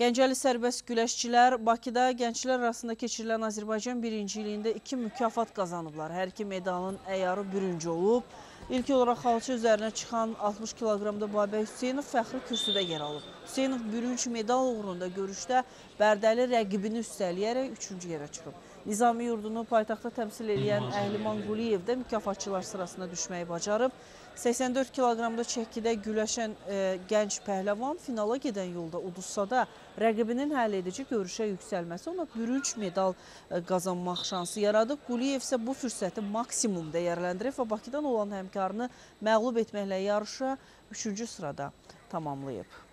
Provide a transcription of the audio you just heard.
Gəncəli sərbəst güləşçilər Bakıda gənclər arasında keçirilən Azərbaycan birinciliyində iki mükafat qazanıblar. Hər iki medalın əyarı bürüncü olub. İlk olaraq xalça üzərinə çıxan 60 kiloqramda Babək Hüseynov fəxri kürsüdə yer alıb. Hüseynov bürünc medal uğrunda görüşdə Bərdəli rəqibini üstələyərək üçüncü yerə çıxıb. Nizami yurdunu paytaxtda təmsil edən Əhliman Quliyev də mükafatçılar sırasına düşməyi bacarıb. 84 kiloqramda çəkidə güləşən e, gənc pəhləvan finala gedən yolda uduzsa da rəqibinin həll edici görüşə yüksəlməsi ona bürünc medal e, qazanmaq şansı yaradıb. Quliyev isə bu fürsəti maksimum dəyərləndirib və Bakıdan olan həmkarını məğlub etməklə yarışa 3-cü sırada tamamlayıb.